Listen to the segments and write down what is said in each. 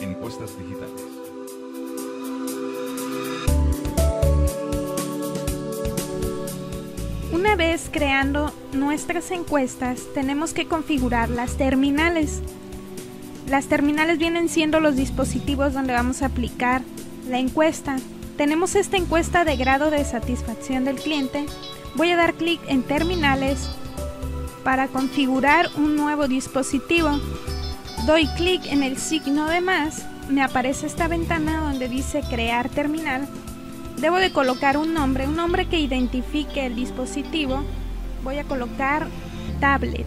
Encuestas digitales. Una vez creando nuestras encuestas, tenemos que configurar las terminales. Las terminales vienen siendo los dispositivos donde vamos a aplicar la encuesta. Tenemos esta encuesta de grado de satisfacción del cliente. Voy a dar clic en terminales para configurar un nuevo dispositivo. Doy clic en el signo de más, me aparece esta ventana donde dice crear terminal. Debo de colocar un nombre, un nombre que identifique el dispositivo. Voy a colocar tablet.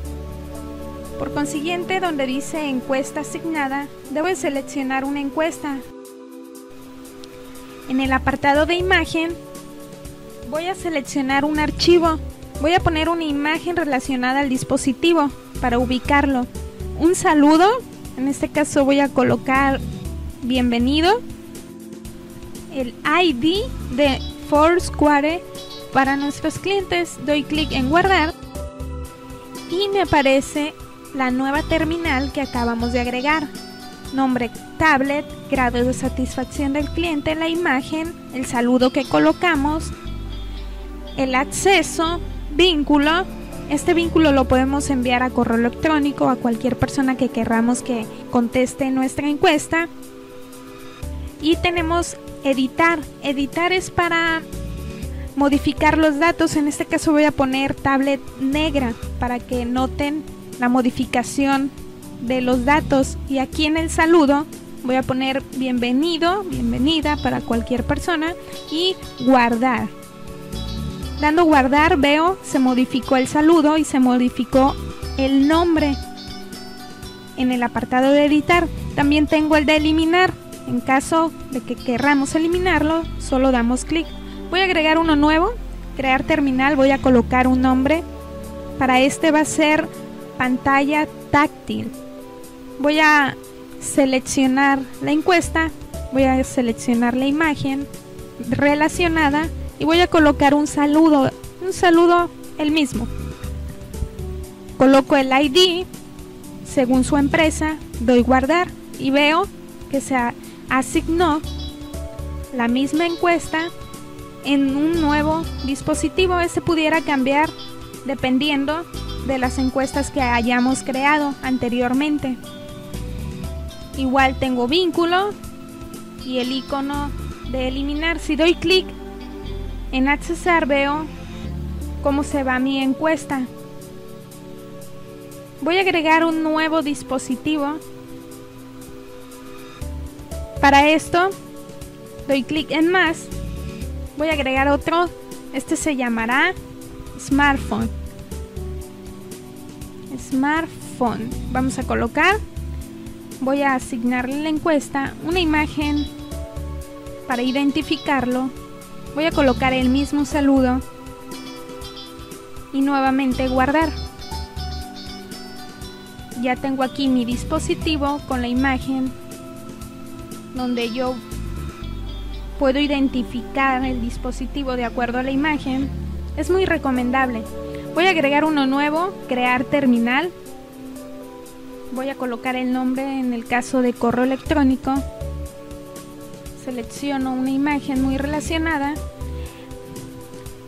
Por consiguiente, donde dice encuesta asignada, debo de seleccionar una encuesta. En el apartado de imagen, voy a seleccionar un archivo. Voy a poner una imagen relacionada al dispositivo para ubicarlo. Un saludo, en este caso voy a colocar bienvenido. El ID de Foursquare para nuestros clientes. Doy clic en guardar y me aparece la nueva terminal que acabamos de agregar. Nombre tablet, grado de satisfacción del cliente, la imagen, el saludo que colocamos, el acceso, vínculo. Este vínculo lo podemos enviar a correo electrónico a cualquier persona que querramos que conteste nuestra encuesta. Y tenemos editar. Editar es para modificar los datos. En este caso voy a poner tablet negra para que noten la modificación de los datos. Y aquí en el saludo voy a poner bienvenido, bienvenida para cualquier persona y guardar. Dando guardar veo se modificó el saludo y se modificó el nombre. En el apartado de editar también tengo el de eliminar. En caso de que querramos eliminarlo, solo damos clic. Voy a agregar uno nuevo, crear terminal, voy a colocar un nombre. Para este va a ser pantalla táctil. Voy a seleccionar la encuesta, voy a seleccionar la imagen relacionada y voy a colocar un saludo, un saludo el mismo. Coloco el ID según su empresa, doy guardar y veo que se asignó la misma encuesta en un nuevo dispositivo. Ese pudiera cambiar dependiendo de las encuestas que hayamos creado anteriormente. Igual tengo vínculo y el icono de eliminar. Si doy clic en accesar veo cómo se va mi encuesta. Voy a agregar un nuevo dispositivo. Para esto doy clic en más. Voy a agregar otro. Este se llamará smartphone. Smartphone. Vamos a colocar. Voy a asignarle la encuesta una imagen para identificarlo. Voy a colocar el mismo saludo y nuevamente guardar. Ya tengo aquí mi dispositivo con la imagen donde yo puedo identificar el dispositivo de acuerdo a la imagen. Es muy recomendable. Voy a agregar uno nuevo, crear terminal. Voy a colocar el nombre en el caso de correo electrónico. Selecciono una imagen muy relacionada.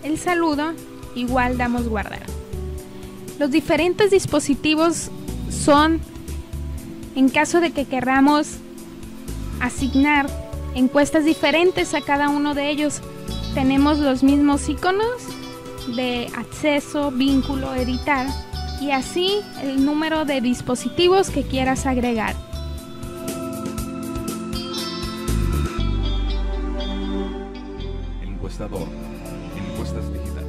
El saludo, igual damos guardar. Los diferentes dispositivos son, en caso de que queramos asignar encuestas diferentes a cada uno de ellos, tenemos los mismos iconos de acceso, vínculo, editar y así el número de dispositivos que quieras agregar. Encuestador. Encuestas digitales.